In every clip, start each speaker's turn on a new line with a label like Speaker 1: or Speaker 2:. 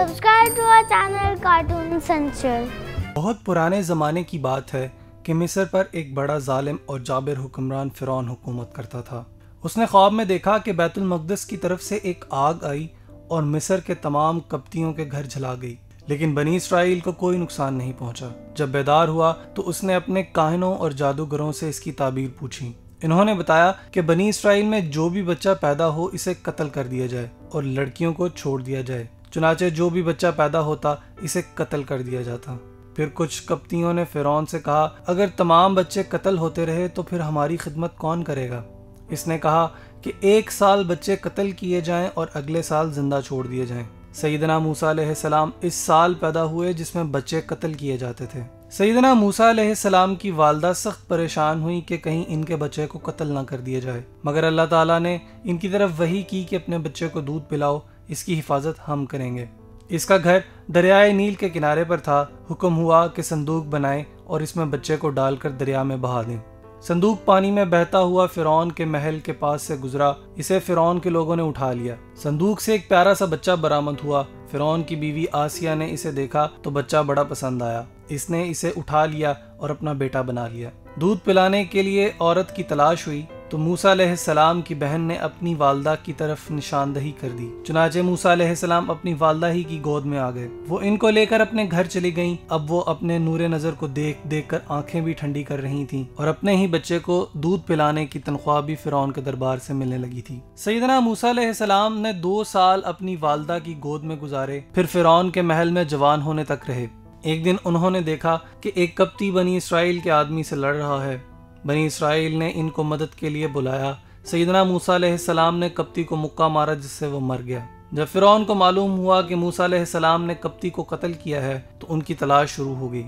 Speaker 1: Subscribe to our channel, Cartoon Central.
Speaker 2: बहुत पुराने ज़माने की बात है कि मिस्र पर एक बड़ा जालिम और जाबिर हुक्मरान फ़िरौन हुकूमत करता था। उसने ख्वाब में देखा कि बैतुल मकदस की तरफ़ से एक आग आई और मिस्र के तमाम कप्तियों के घर जला गई। लेकिन बनी इसराइल को कोई नुकसान नहीं पहुँचा। जब बेदार हुआ तो उसने अपने काहिनों और जादूगरों से इसकी ताबीर पूछी। इन्होंने बताया कि बनी इसराइल में जो भी बच्चा पैदा हो, इसे कत्ल कर दिया जाए और लड़कियों को छोड़ दिया जाए। चुनाचे जो भी बच्चा पैदा होता, इसे कत्ल कर दिया जाता। फिर कुछ कप्तियों ने फिरौन से कहा, अगर तमाम बच्चे कत्ल होते रहे तो फिर हमारी खिदमत कौन करेगा? इसने कहा कि एक साल बच्चे कत्ल किए जाएँ और अगले साल ज़िंदा छोड़ दिए जाएँ। सईदना मूसा सलाम इस साल पैदा हुए जिसमें बच्चे कत्ल किए जाते थे। सईदना मूसा सलाम की वालदा सख्त परेशान हुई कि कहीं इनके बच्चे को कत्ल ना कर दिया जाए। मगर अल्लाह ताला ने इनकी तरफ़ वही की कि अपने बच्चे को दूध पिलाओ इसकी हिफाजत हम करेंगे। इसका घर दरियाए नील के किनारे पर था। हुक्म हुआ कि संदूक बनाएँ और इसमें बच्चे को डालकर दरिया में बहा दें। संदूक पानी में बहता हुआ फिरौन के महल के पास से गुजरा। इसे फिरौन के लोगों ने उठा लिया। संदूक से एक प्यारा सा बच्चा बरामद हुआ। फिरौन की बीवी आसिया ने इसे देखा तो बच्चा बड़ा पसंद आया। इसने इसे उठा लिया और अपना बेटा बना लिया। दूध पिलाने के लिए औरत की तलाश हुई। तो मूसा सलाम की बहन ने अपनी वालदा की तरफ़ निशानदही कर दी। चुनाचे मूसा सलाम अपनी वालदा ही की गोद में आ गए। वो इनको लेकर अपने घर चली गईं। अब वो अपने नूरे नज़र को देख देख कर आँखें भी ठंडी कर रही थीं और अपने ही बच्चे को दूध पिलाने की तनख्वाह भी फिर के दरबार से मिलने लगी थी। सईदना मूसा सलाम ने दो साल अपनी वालदा की गोद में गुजारे। फिर फिर के महल में जवान होने तक रहे। एक दिन उन्होंने देखा कि एक कप्ती बनी इसराइल के आदमी से लड़ रहा है। बनी इसराइल ने इनको मदद के लिए बुलाया। सईदना मूसा ने कप्ती को मुक्का मारा, जिससे वो मर गया। जब फिर को मालूम हुआ कि मूसा सलाम ने कप्ती को कत्ल किया है तो उनकी तलाश शुरू हो गई।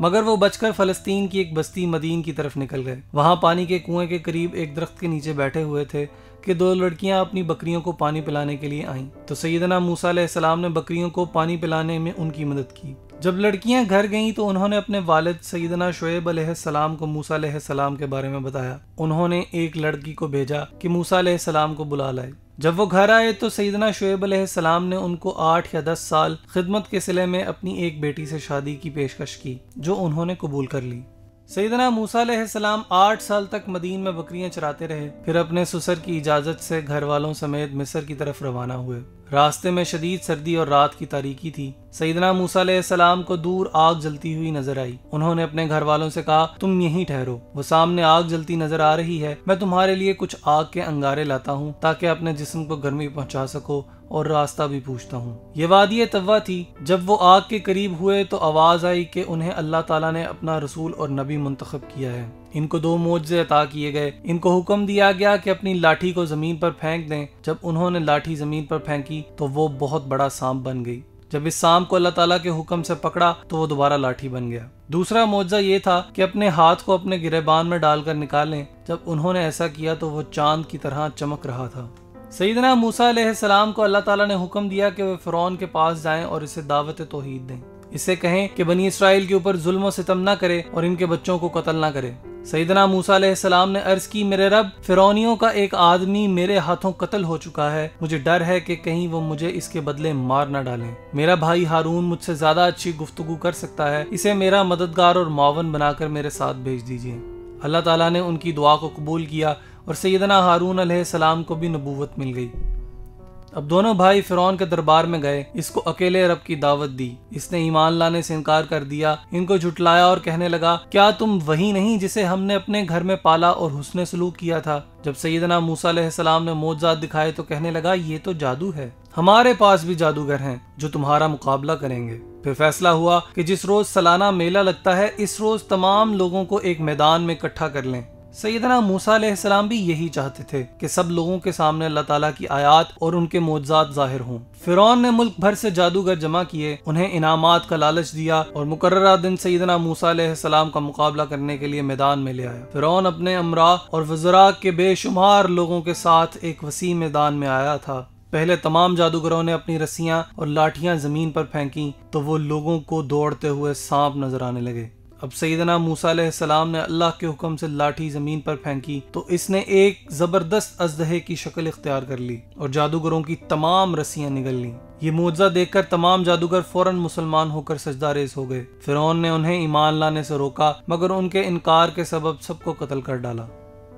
Speaker 2: मगर वो बचकर फलस्तीन की एक बस्ती मदीन की तरफ़ निकल गए। वहाँ पानी के कुएँ के करीब एक दरख्त के नीचे बैठे हुए थे कि दो लड़कियाँ अपनी बकरियों को पानी पिलाने के लिए आईं। तो सैदना मूसा सलाम ने बकरियों को पानी पिलाने में उनकी मदद की। जब लड़कियाँ घर गईं तो उन्होंने अपने वालिद सईदना शुएब सलाम को मूसा सलाम के बारे में बताया। उन्होंने एक लड़की को भेजा कि मूसा सलाम को बुला लाए। जब वो घर आए तो सईदना शुएब सलाम ने उनको आठ या दस साल खिदमत के सिले में अपनी एक बेटी से शादी की पेशकश की, जो उन्होंने कबूल कर ली। सईदना मूसा आठ साल तक मदीन में बकरियाँ चराते रहे, फिर अपने सुसर की इजाज़त से घर वालों समेत मिस्र की तरफ़ रवाना हुए। रास्ते में शदीद सर्दी और रात की तारीकी थी। सईदना मूसा सलाम को दूर आग जलती हुई नज़र आई। उन्होंने अपने घर वालों से कहा, तुम यहीं ठहरो। वो सामने आग जलती नज़र आ रही है। मैं तुम्हारे लिए कुछ आग के अंगारे लाता हूँ, ताकि अपने जिस्म को गर्मी पहुँचा सको और रास्ता भी पूछता हूँ। ये वादी तवा थी। जब वो आग के करीब हुए तो आवाज़ आई कि उन्हें अल्लाह ताला ने अपना रसूल और नबी मुंतखब किया है। इनको दो मोजे अता किए गए। इनको हुक्म दिया गया कि अपनी लाठी को ज़मीन पर फेंक दें। जब उन्होंने लाठी ज़मीन पर फेंकी तो वो बहुत बड़ा सांप बन गई। जब इस सांप को अल्लाह ताला के हुक्म से पकड़ा तो वो दोबारा लाठी बन गया। दूसरा मुआवजा ये था कि अपने हाथ को अपने गिरेबान में डालकर निकालें जब उन्होंने ऐसा किया तो वो चाँद की तरह चमक रहा था। सईदना मूसा सलाम को अल्लाह ताला ने हुक्म दिया कि वे फ़िरौन के पास जाएँ और इसे दावत तोहीद दें। इसे कहें कि बनी इसराइल के ऊपर जुल्म सितम न करे और इनके बच्चों को कत्ल न करे। सईदना मूसा सलाम ने अर्ज़ की, मेरे रब, फिरौनियों का एक आदमी मेरे हाथों कत्ल हो चुका है। मुझे डर है कि कहीं वो मुझे इसके बदले मार न डालें। मेरा भाई हारून मुझसे ज़्यादा अच्छी गुफ्तगु कर सकता है। इसे मेरा मददगार और मावन बनाकर मेरे साथ भेज दीजिए। अल्लाह ताला ने उनकी दुआ को कबूल किया और सैदना हारून सलाम को भी नबूवत मिल गई। अब दोनों भाई फिरौन के दरबार में गए, इसको अकेले रब की दावत दी। इसने ईमान लाने से इनकार कर दिया, इनको झुटलाया और कहने लगा, क्या तुम वही नहीं जिसे हमने अपने घर में पाला और हुसन सलूक किया था? जब सैदना मूसा सलाम ने मोजात दिखाए तो कहने लगा, ये तो जादू है। हमारे पास भी जादूगर हैं, जो तुम्हारा मुकाबला करेंगे। फिर फैसला हुआ कि जिस रोज सालाना मेला लगता है, इस रोज तमाम लोगों को एक मैदान में इकट्ठा कर लें। सैदना मूसा भी यही चाहते थे कि सब लोगों के सामने अल्लाह ताला की आयात और उनके मोजात ज़ाहिर हों। फिरौन ने मुल्क भर से जादूगर जमा किए, उन्हें इनामात का लालच दिया और मुकर्रा दिन सईदना मूसा का मुकाबला करने के लिए मैदान में ले आया। फिरौन अपने अमरा और वजरा के बेशुमार लोगों के साथ एक वसी मैदान में आया था। पहले तमाम जादूगरों ने अपनी रस्सियाँ और लाठियाँ ज़मीन पर फेंकी तो वो लोगों को दौड़ते हुए सांप नज़र आने लगे। अब सईदना मूसा सलाम ने अल्लाह के हुक्म से लाठी ज़मीन पर फेंकी तो इसने एक ज़बरदस्त अजहे की शक्ल इख्तियार कर ली और जादूगरों की तमाम रस्सियाँ निकल लीं। ये मुआवजा देखकर तमाम जादूगर फ़ौरन मुसलमान होकर सजदारेज हो गए। फिर ने उन्हें ईमान लाने से रोका, मगर उनके इनकार के सबब सबको कत्ल कर डाला।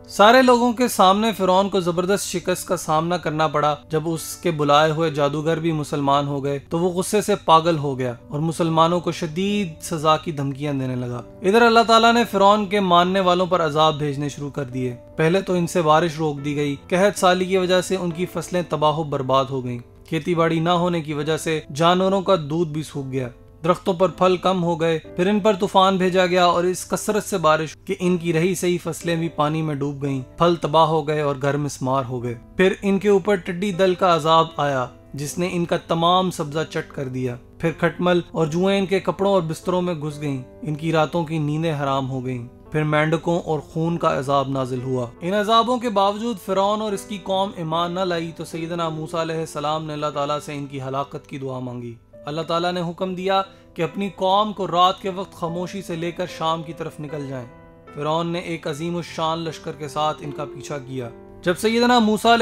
Speaker 2: सारे लोगों के सामने फिरौन को ज़बरदस्त शिकस्त का सामना करना पड़ा। जब उसके बुलाए हुए जादूगर भी मुसलमान हो गए तो वो गुस्से से पागल हो गया और मुसलमानों को शदीद सजा की धमकियाँ देने लगा। इधर अल्लाह ताला ने फिरौन के मानने वालों पर अजाब भेजने शुरू कर दिए। पहले तो इनसे बारिश रोक दी गई। कहत साली की वजह से उनकी फ़सलें तबाह बर्बाद हो गई। खेती बाड़ी न होने की वजह से जानवरों का दूध भी सूख गया। दरख्तों पर फल कम हो गए, फिर इन पर तूफ़ान भेजा गया और इस कसरत से बारिश कि इनकी रही सही फ़सलें भी पानी में डूब गईं, फल तबाह हो गए और घर मिसमार हो गए। फिर इनके ऊपर टिड्डी दल का अजाब आया, जिसने इनका तमाम सब्जा चट कर दिया। फिर खटमल और जुएँ इनके कपड़ों और बिस्तरों में घुस गईं, इनकी रातों की नींदें हराम हो गईं। फिर मेंढकों और खून का अजाब नाजिल हुआ। इन अजाबों के बावजूद फिरौन और इसकी कौम ईमान न लाई तो सईदना मूसा सलाम ने अल्लाह ताला से इनकी हलाकत की दुआ मांगी। अल्लाह ताला ने हुक्म दिया कि अपनी कौम को रात के वक्त खामोशी से लेकर शाम की तरफ़ निकल जाएँ। फिरौन ने एक अजीम शान लश्कर के साथ इनका पीछा किया। जब सैदना मूसा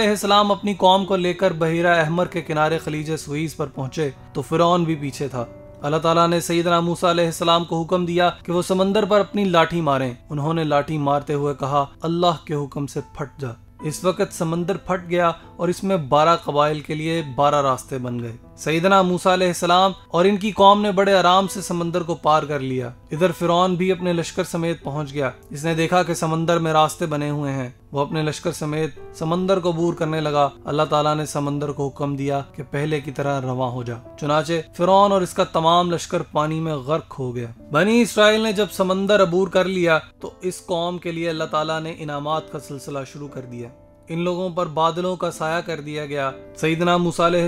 Speaker 2: अपनी कौम को लेकर बहिरा अहमर के किनारे खलीज सुईस पर पहुँचे तो फिरौन भी पीछे था। अल्लाह ताला ने सैदना मूसा को हुक्म दिया कि वो समंदर पर अपनी लाठी मारें। उन्होंने लाठी मारते हुए कहा, अल्लाह के हुक्म से फट जा। इस वक्त समंदर फट गया और इसमें बारह कबाइल के लिए बारह रास्ते बन गए। सईदना मूसा और इनकी कौम ने बड़े आराम से समंदर को पार कर लिया। इधर फिरौन भी अपने लश्कर समेत पहुँच गया। इसने देखा कि समंदर में रास्ते बने हुए हैं। वो अपने लश्कर समेत समंदर को बूर करने लगा। अल्लाह ताला ने समंदर को हुक्म दिया कि पहले की तरह रवा हो जा। चुनाचे फिरौन और इसका तमाम लश्कर पानी में गर्क हो गया। बनी इसराइल ने जब समंदर अबूर कर लिया तो इस कौम के लिए अल्लाह ताला ने इनामात का सिलसिला शुरू कर दिया। इन लोगों पर बादलों का साया कर दिया गया। सईदना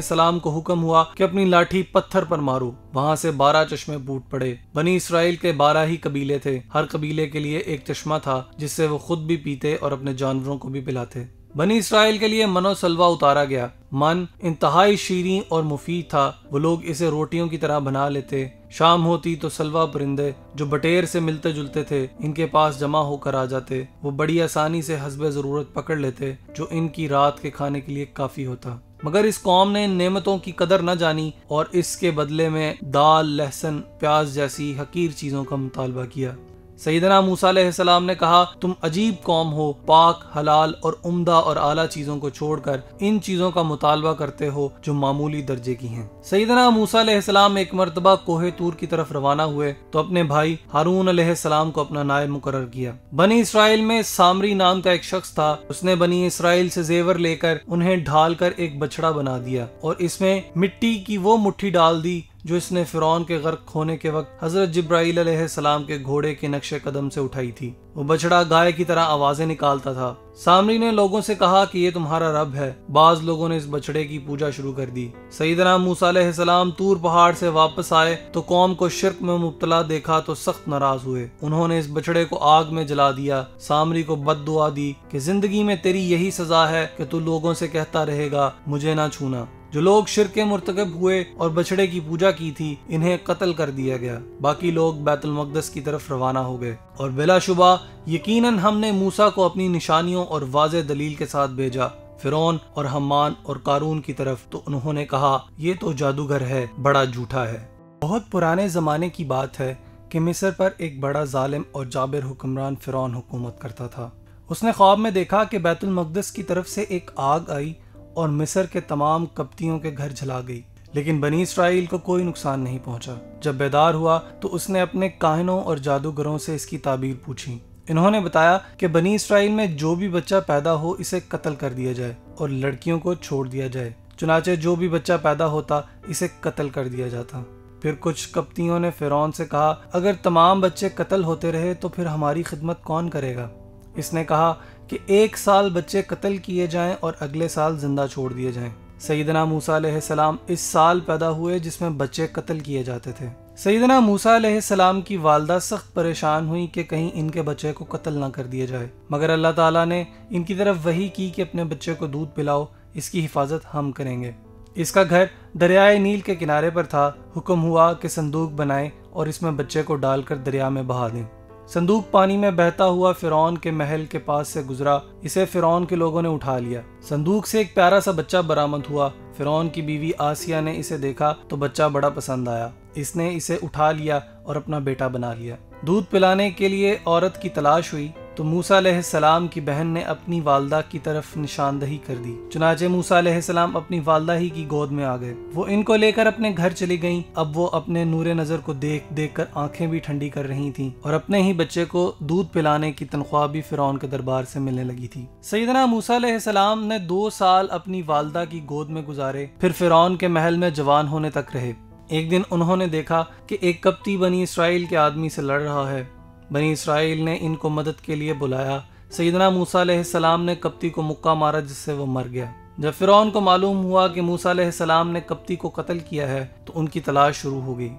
Speaker 2: सलाम को हुक्म हुआ कि अपनी लाठी पत्थर पर मारो। वहाँ से बारह चश्मे फूट पड़े। बनी इसराइल के बारह ही कबीले थे। हर कबीले के लिए एक चश्मा था, जिससे वो खुद भी पीते और अपने जानवरों को भी पिलाते। बनी इसराइल के लिए मनोसलवा उतारा गया। मन इंतहाई शीरी और मुफीद था। वो लोग इसे रोटियों की तरह बना लेते। शाम होती तो सलवा परिंदे, जो बटेर से मिलते जुलते थे, इनके पास जमा होकर आ जाते। वो बड़ी आसानी से हसब ज़रूरत पकड़ लेते, जो इनकी रात के खाने के लिए काफ़ी होता। मगर इस कौम ने इन नेमतों की कदर न जानी और इसके बदले में दाल, लहसन, प्याज जैसी हकीर चीज़ों का मुतालबा किया। सईदना मूसा ने कहा, तुम अजीब कौम हो, पाक, हलाल और उम्दा और आला चीज़ों को छोड़कर इन चीज़ों का मुतालबा करते हो जो मामूली दर्जे की हैं। सईदना मूसा एक मरतबा कोहे तूर की तरफ़ रवाना हुए तो अपने भाई हारून सलाम को अपना नायब मुकर किया बनी इसराइल में सामरी नाम का एक शख्स था, उसने बनी इसराइल से जेवर लेकर उन्हें ढाल कर एक बछड़ा बना दिया और इसमें मिट्टी की वो मुट्ठी डाल दी जो इसने फिरौन के गर्क होने के वक्त हज़रत जब्राईल सलाम के घोड़े के नक्शे कदम से उठाई थी। वो बछड़ा गाय की तरह आवाज़ें निकालता था। सामरी ने लोगों से कहा कि ये तुम्हारा रब है। बाज लोगों ने इस बछड़े की पूजा शुरू कर दी। सईदना मूसा सलाम तूर पहाड़ से वापस आए तो कौम को शिरक में मुबतला देखा तो सख्त नाराज़ हुए। उन्होंने इस बछड़े को आग में जला दिया। सामरी को बद दुआ दी कि ज़िंदगी में तेरी यही सजा है कि तू लोगों से कहता रहेगा, मुझे ना छूना। जो लोग शिर के मुर्तकब हुए और बछड़े की पूजा की थी, इन्हें कत्ल कर दिया गया। बाकी लोग बैतुल मकदस की तरफ़ रवाना हो गए। और बिलाशुबा, यकीनन हमने मूसा को अपनी निशानियों और वाज दलील के साथ भेजा, फिरौन और हमान और कारून की तरफ़। तो उन्होंने कहा, ये तो जादूगर है, बड़ा झूठा है। बहुत पुराने जमाने की बात है कि मिस्र पर एक बड़ा जालिम और जाबिर हुक्मरान फिरौन हुकूमत करता था। उसने ख्वाब में देखा कि बैतुल मकदस की तरफ़ से एक आग आई और मिस्र के तमाम कप्तियों के घर जला गई। लेकिन बनी इसराइल को कोई नुकसान नहीं पहुँचा। जब बेदार हुआ तो उसने अपने काहिनों और जादूगरों से इसकी ताबीर पूछी। इन्होंने बताया कि बनी इसराइल में जो भी बच्चा पैदा हो, इसे कत्ल कर दिया जाए और लड़कियों को छोड़ दिया जाए। चुनाचे जो भी बच्चा पैदा होता, इसे कत्ल कर दिया जाता। फिर कुछ कप्तियों ने फिरौन से कहा, अगर तमाम बच्चे कत्ल होते रहे तो फिर हमारी खिदमत कौन करेगा? इसने कहा कि एक साल बच्चे कत्ल किए जाएँ और अगले साल ज़िंदा छोड़ दिए जाएँ। सईदना मूसा सलाम इस साल पैदा हुए जिसमें बच्चे कत्ल किए जाते थे। सईदना मूसा सलाम की वालदा सख्त परेशान हुई कि कहीं इनके बच्चे को कत्ल ना कर दिया जाए। मगर अल्लाह ताला ने इनकी तरफ़ वही की कि अपने बच्चे को दूध पिलाओ, इसकी हिफाजत हम करेंगे। इसका घर दरियाए नील के किनारे पर था। हुक्म हुआ कि संदूक बनाए और इसमें बच्चे को डालकर दरिया में बहा दें। संदूक पानी में बहता हुआ फिरौन के महल के पास से गुजरा। इसे फिरौन के लोगों ने उठा लिया। संदूक से एक प्यारा सा बच्चा बरामद हुआ। फिरौन की बीवी आसिया ने इसे देखा तो बच्चा बड़ा पसंद आया। इसने इसे उठा लिया और अपना बेटा बना लिया। दूध पिलाने के लिए औरत की तलाश हुई। तो मूसा सलाम की बहन ने अपनी वालदा की तरफ़ निशानदही कर दी। चुनाचे मूसा सलाम अपनी वालदा ही की गोद में आ गए। वो इनको लेकर अपने घर चली गईं। अब वो अपने नूरे नज़र को देख देख कर आँखें भी ठंडी कर रही थीं और अपने ही बच्चे को दूध पिलाने की तनख्वाह भी फिर के दरबार से मिलने लगी थी। सईदना मूसा सलाम ने दो साल अपनी वालदा की गोद में गुजारे। फिर फिर के महल में जवान होने तक रहे। एक दिन उन्होंने देखा कि एक कप्ती बनी इसराइल के आदमी से लड़ रहा है। बनी इसराइल ने इनको मदद के लिए बुलाया। सईदना मूसा ने कप्ती को मुक्का मारा, जिससे वो मर गया। जब फिर को मालूम हुआ कि मूसा सलाम ने कप्ती को कत्ल किया है तो उनकी तलाश शुरू हो गई।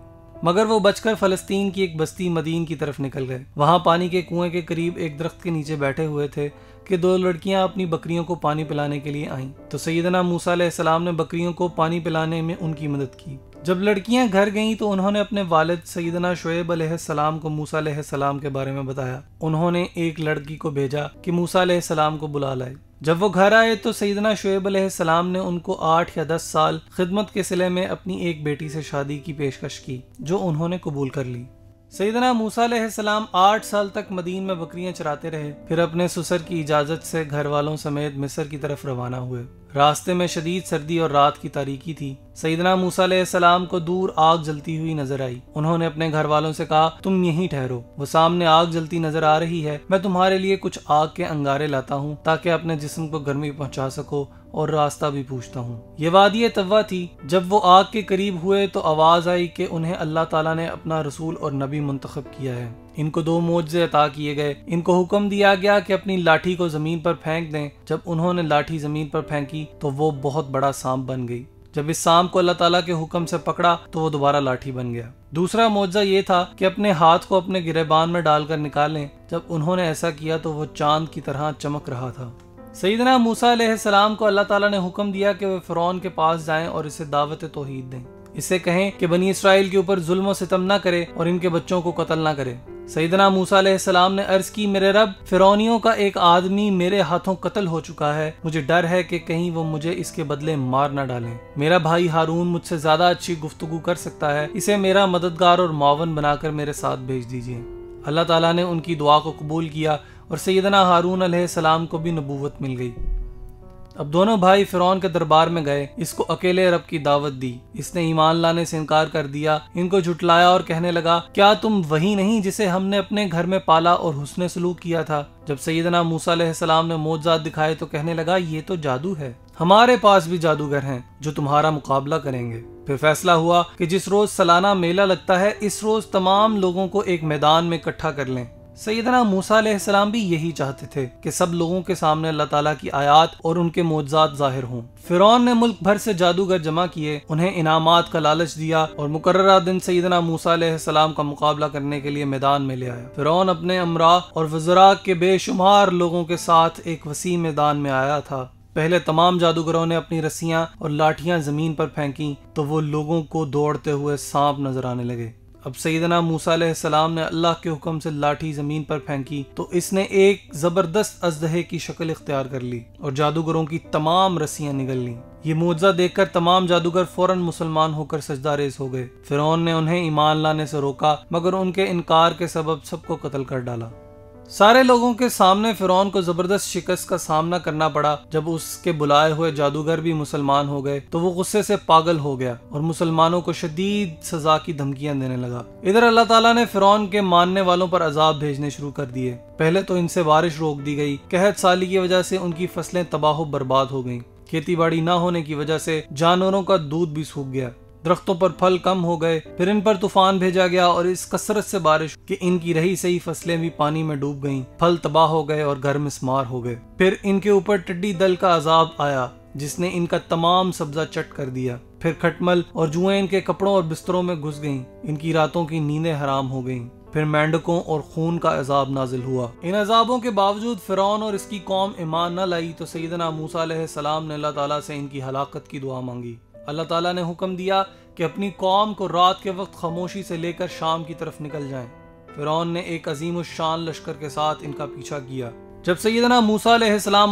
Speaker 2: मगर वो बचकर फलस्तीन की एक बस्ती मदीन की तरफ़ निकल गए। वहाँ पानी के कुएँ के करीब एक दरख्त के नीचे बैठे हुए थे कि दो लड़कियाँ अपनी बकरियों को पानी पिलाने के लिए आईं। तो सैदना मूसा सलाम ने बकरियों को पानी पिलाने में उनकी मदद की। जब लड़कियाँ घर गईं तो उन्होंने अपने वालिद सईदना शुएब सलाम को मूसा सलाम के बारे में बताया। उन्होंने एक लड़की को भेजा कि मूसा सलाम को बुला लाए। जब वो घर आए तो सईदना शुएब सलाम ने उनको आठ या दस साल खिदमत के सिले में अपनी एक बेटी से शादी की पेशकश की, जो उन्होंने कबूल कर ली। सईदना मूसा सलाम आठ साल तक मदीन में बकरियाँ चराते रहे, फिर अपने सुसर की इजाज़त से घर वालों समेत मिस्र की तरफ़ रवाना हुए। रास्ते में शदीद सर्दी और रात की तारीकी थी। सईदना मूसा सलाम को दूर आग जलती हुई नज़र आई। उन्होंने अपने घर वालों से कहा, तुम यहीं ठहरो। वो सामने आग जलती नज़र आ रही है। मैं तुम्हारे लिए कुछ आग के अंगारे लाता हूँ, ताकि अपने जिस्म को गर्मी पहुँचा सको और रास्ता भी पूछता हूँ। ये वादी तवा थी। जब वो आग के करीब हुए तो आवाज़ आई कि उन्हें अल्लाह ताला ने अपना रसूल और नबी मुंतखब किया है। इनको दो मोजे अता किए गए। इनको हुक्म दिया गया कि अपनी लाठी को ज़मीन पर फेंक दें। जब उन्होंने लाठी ज़मीन पर फेंकी तो वो बहुत बड़ा सांप बन गई। जब इस सांप को अल्लाह ताला के हुक्म से पकड़ा तो वो दोबारा लाठी बन गया। दूसरा मुआवजा ये था कि अपने हाथ को अपने गिरेबान में डालकर निकालें जब उन्होंने ऐसा किया तो वो चाँद की तरह चमक रहा था। सईदना मूसा सलाम को अल्लाह ताला ने हुक्म दिया कि वे फ़िरौन के पास जाएँ और इसे दावत तोहीद दें। इसे कहें कि बनी इसराइल के ऊपर जुल्म सितम न करे और इनके बच्चों को कत्ल न करे। सईदना मूसा सलाम ने अर्ज़ की, मेरे रब, फिरौनियों का एक आदमी मेरे हाथों कत्ल हो चुका है। मुझे डर है कि कहीं वो मुझे इसके बदले मार न डालें। मेरा भाई हारून मुझसे ज़्यादा अच्छी गुफ्तगु कर सकता है। इसे मेरा मददगार और मावन बनाकर मेरे साथ भेज दीजिए। अल्लाह ताला ने उनकी दुआ को कबूल किया और सैदना हारून सलाम को भी नबूवत मिल गई। अब दोनों भाई फिरौन के दरबार में गए। इसको अकेले रब की दावत दी। इसने ईमान लाने से इनकार कर दिया। इनको झुटलाया और कहने लगा, क्या तुम वही नहीं जिसे हमने अपने घर में पाला और हुसन सलूक किया था? जब सैदना मूसा ने मोजात दिखाए तो कहने लगा, ये तो जादू है। हमारे पास भी जादूगर हैं जो तुम्हारा मुकाबला करेंगे। फिर फैसला हुआ कि जिस रोज सालाना मेला लगता है, इस रोज तमाम लोगों को एक मैदान में इकट्ठा कर लें। सैदना मूसा भी यही चाहते थे कि सब लोगों के सामने अल्लाह ताला की आयात और उनके मोजात ज़ाहिर हों। फिरौन ने मुल्क भर से जादूगर जमा किए, उन्हें इनामात का लालच दिया और मुकर्रा दिन सईदना मूसा का मुकाबला करने के लिए मैदान में ले आया। फिरौन अपने अमरा और वजरा के बेशुमार लोगों के साथ एक वसी मैदान में आया था। पहले तमाम जादूगरों ने अपनी रस्सियाँ और लाठियाँ ज़मीन पर फेंकी तो वो लोगों को दौड़ते हुए सांप नज़र आने लगे। अब सईदना मूसा सलाम ने अल्लाह के हुक्म से लाठी ज़मीन पर फेंकी तो इसने एक ज़बरदस्त अजहे की शक्ल इख्तियार कर ली और जादूगरों की तमाम रस्सियाँ निकल लीं। ये मुआवजा देखकर तमाम जादूगर फ़ौरन मुसलमान होकर सजदारेज हो गए। फिर ने उन्हें ईमान लाने से रोका, मगर उनके इनकार के सबब सबको कत्ल कर डाला। सारे लोगों के सामने फिरौन को ज़बरदस्त शिकस्त का सामना करना पड़ा। जब उसके बुलाए हुए जादूगर भी मुसलमान हो गए तो वो गुस्से से पागल हो गया और मुसलमानों को शदीद सजा की धमकियाँ देने लगा। इधर अल्लाह ताला ने फिरौन के मानने वालों पर अजाब भेजने शुरू कर दिए। पहले तो इनसे बारिश रोक दी गई। कहत साली की वजह से उनकी फ़सलें तबाह बर्बाद हो गई। खेती बाड़ी न होने की वजह से जानवरों का दूध भी सूख गया। दरख्तों पर फल कम हो गए, फिर इन पर तूफ़ान भेजा गया और इस कसरत से बारिश कि इनकी रही सही फ़सलें भी पानी में डूब गईं, फल तबाह हो गए और घर मिसमार हो गए। फिर इनके ऊपर टिड्डी दल का अजाब आया, जिसने इनका तमाम सब्जा चट कर दिया। फिर खटमल और जुए इनके कपड़ों और बिस्तरों में घुस गईं, इनकी रातों की नींदें हराम हो गईं। फिर मेंढकों और खून का अजाब नाजिल हुआ। इन अजाबों के बावजूद फिरौन और इसकी कौम ईमान न लाई तो सईदना मूसा सलाम ने अल्लाह ताला से इनकी हलाकत की दुआ मांगी। अल्लाह ताला ने हुक्म दिया कि अपनी कौम को रात के वक्त खामोशी से लेकर शाम की तरफ़ निकल जाएँ। फिरौन ने एक अजीम शान लश्कर के साथ इनका पीछा किया। जब सैदना मूसा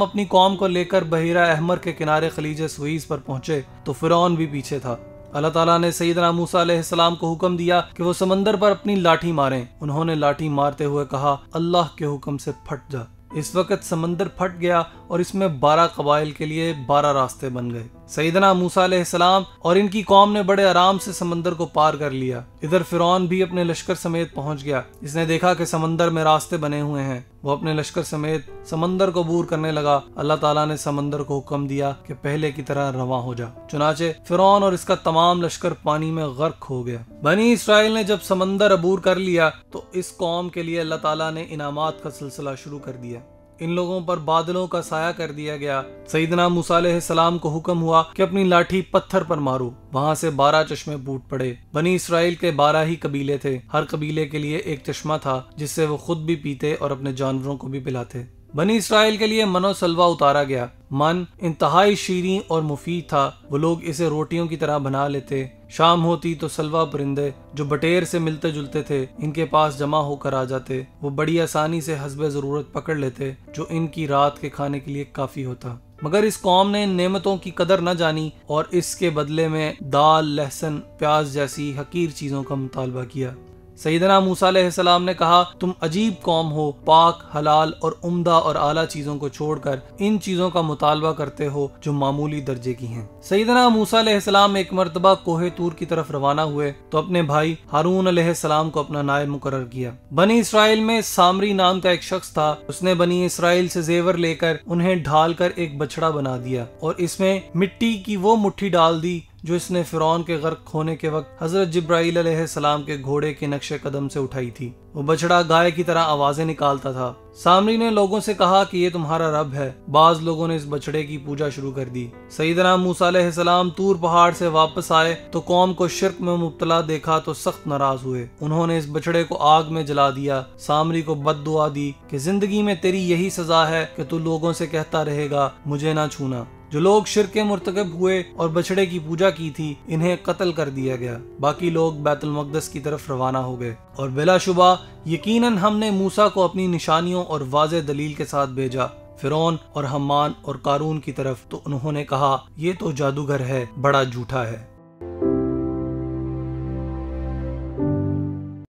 Speaker 2: अपनी कौम को लेकर बहिरा अहमर के किनारे खलीज सुईस पर पहुँचे तो फिरौन भी पीछे था। अल्लाह ताला ने सैदना मूसा को हुक्म दिया कि वो समंदर पर अपनी लाठी मारें। उन्होंने लाठी मारते हुए कहा, अल्लाह के हुक्म से फट जा। इस वक्त समंदर फट गया और इसमें बारह कबाइल के लिए बारह रास्ते बन गए। सईदना मूसा और इनकी कौम ने बड़े आराम से समंदर को पार कर लिया। इधर फिरौन भी अपने लश्कर समेत पहुँच गया। इसने देखा कि समंदर में रास्ते बने हुए हैं। वो अपने लश्कर समेत समंदर को बूर करने लगा। अल्लाह ताला ने समंदर को हुक्म दिया कि पहले की तरह रवा हो जा। चुनाचे फिरौन और इसका तमाम लश्कर पानी में गर्क हो गया। बनी इसराइल ने जब समंदर अबूर कर लिया तो इस कौम के लिए अल्लाह ताला ने इनामात का सिलसिला शुरू कर दिया। इन लोगों पर बादलों का साया कर दिया गया। सईदना मूसा सलाम को हुक्म हुआ कि अपनी लाठी पत्थर पर मारो। वहाँ से बारह चश्मे फूट पड़े। बनी इसराइल के बारह ही कबीले थे। हर कबीले के लिए एक चश्मा था, जिससे वो खुद भी पीते और अपने जानवरों को भी पिलाते। बनी इसराइल के लिए मनोसलवा उतारा गया। मन इंतहाई शीरी और मुफीद था। वो लोग इसे रोटियों की तरह बना लेते। शाम होती तो सलवा परिंदे जो बटेर से मिलते जुलते थे, इनके पास जमा होकर आ जाते। वो बड़ी आसानी से हसब ज़रूरत पकड़ लेते, जो इनकी रात के खाने के लिए काफ़ी होता। मगर इस कौम ने इन नेमतों की कदर न जानी और इसके बदले में दाल, लहसन, प्याज जैसी हकीर चीज़ों का मुतालबा किया। सईदना मूसा ने कहा, तुम अजीब कौम हो, पाक, हलाल और उम्दा और आला चीज़ों को छोड़कर इन चीज़ों का मुतालबा करते हो जो मामूली दर्जे की हैं। सईदना मूसा एक मरतबा कोहे तूर की तरफ़ रवाना हुए तो अपने भाई हारून सलाम को अपना नायब मुकर किया बनी इसराइल में सामरी नाम का एक शख्स था, उसने बनी इसराइल से जेवर लेकर उन्हें ढाल कर एक बछड़ा बना दिया और इसमें मिट्टी की वो मुट्ठी डाल दी जो इसने फिरौन के गर्क होने के वक्त हज़रत जब्राईल सलाम के घोड़े के नक्शे कदम से उठाई थी। वो बछड़ा गाय की तरह आवाज़ें निकालता था। सामरी ने लोगों से कहा कि ये तुम्हारा रब है। बाज लोगों ने इस बछड़े की पूजा शुरू कर दी। सईदना मूसा सलाम तूर पहाड़ से वापस आए तो कौम को शिरक में मुबतला देखा तो सख्त नाराज़ हुए। उन्होंने इस बछड़े को आग में जला दिया। सामरी को बद दुआ दी कि ज़िंदगी में तेरी यही सजा है कि तू लोगों से कहता रहेगा, मुझे ना छूना। जो लोग शिर के मुर्तकब हुए और बछड़े की पूजा की थी, इन्हें कत्ल कर दिया गया। बाकी लोग बैतुल मकदस की तरफ़ रवाना हो गए। और बिलाशुबा, यकीनन हमने मूसा को अपनी निशानियों और वाज दलील के साथ भेजा, फिरौन और हमान और कारून की तरफ़। तो उन्होंने कहा, ये तो जादूगर है, बड़ा झूठा है।